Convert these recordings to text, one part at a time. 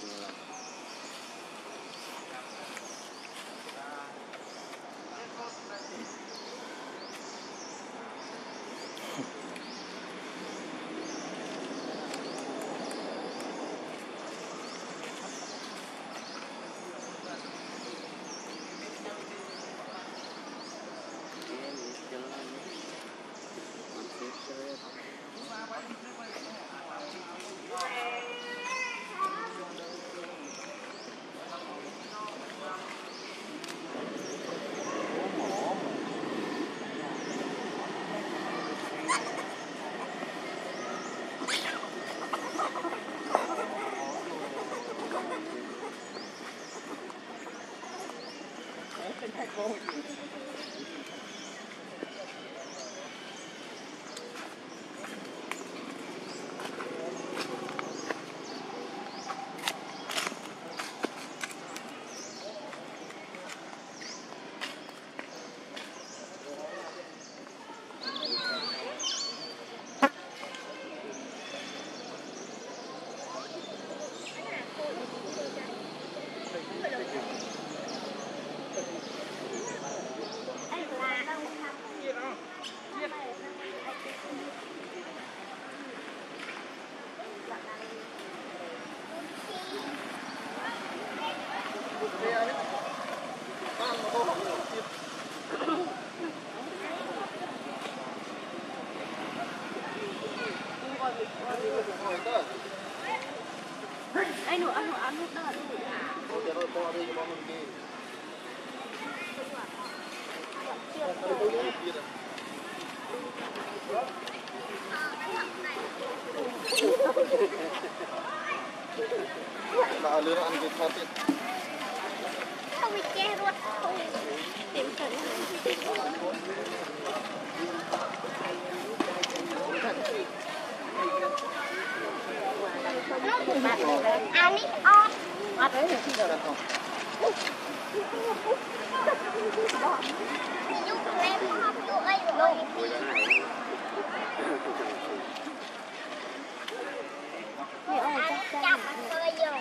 something like 太高了。I know, I know, I'm not done. Nah, lu anggit hati. Đấy thì khi em học ấy rồi. Chăm cười rồi.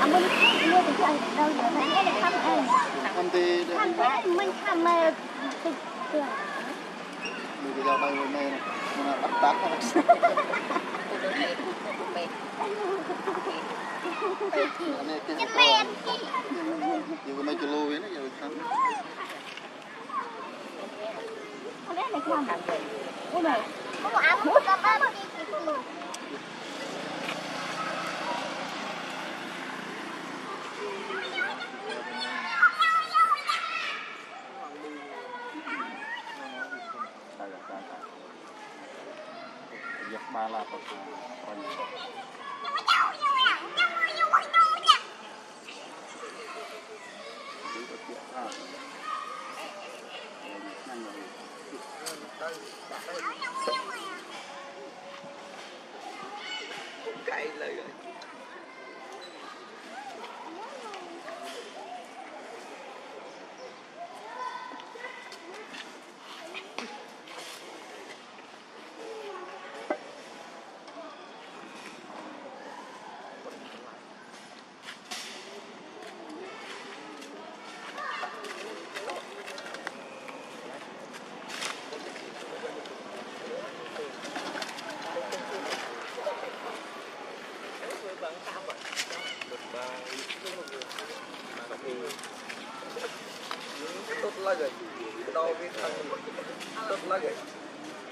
À, mình mua từ cái đâu giờ này là thăm em thì thăm cái mình thăm mê từ từ mình cái dao bay hôm nay này. Nó là bắt tác nó Anh này cái. Dù cái mấy kilo ấy nó giờ không biết này làm ôi này không ăn không có ba đi thì không Giật ba là có số. cay lời rồi tốt lagi đau cái thằng লাগাই এটাও আমি থাকি তোর লাগাই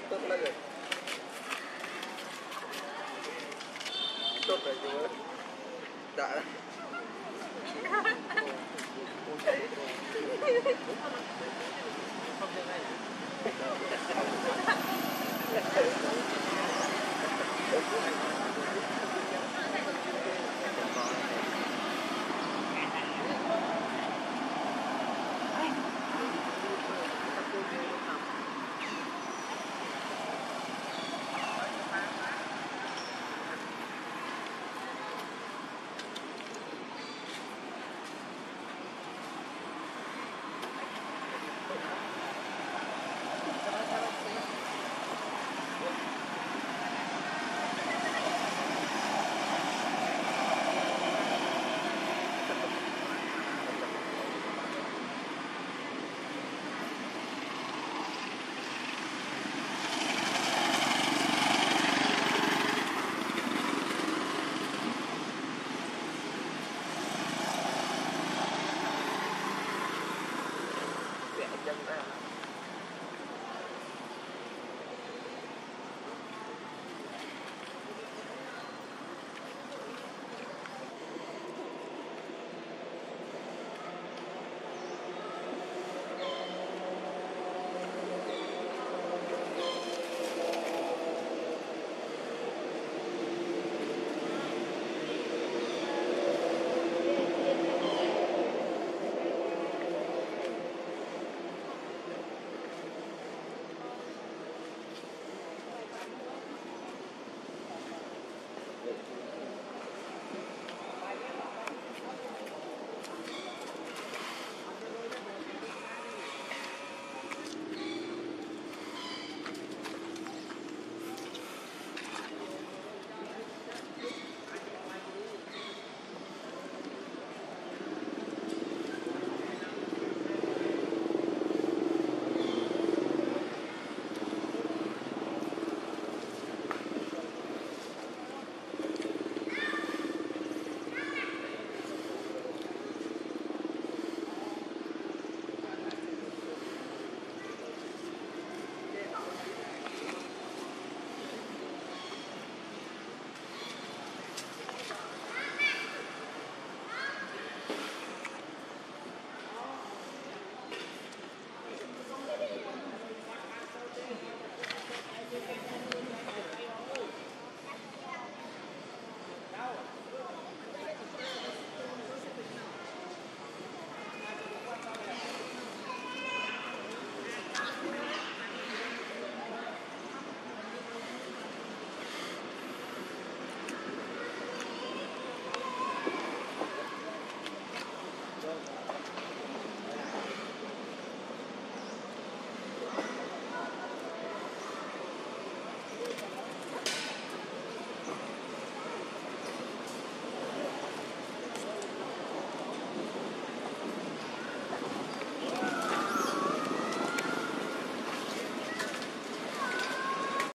তোর লাগাই তোর দাঁড়া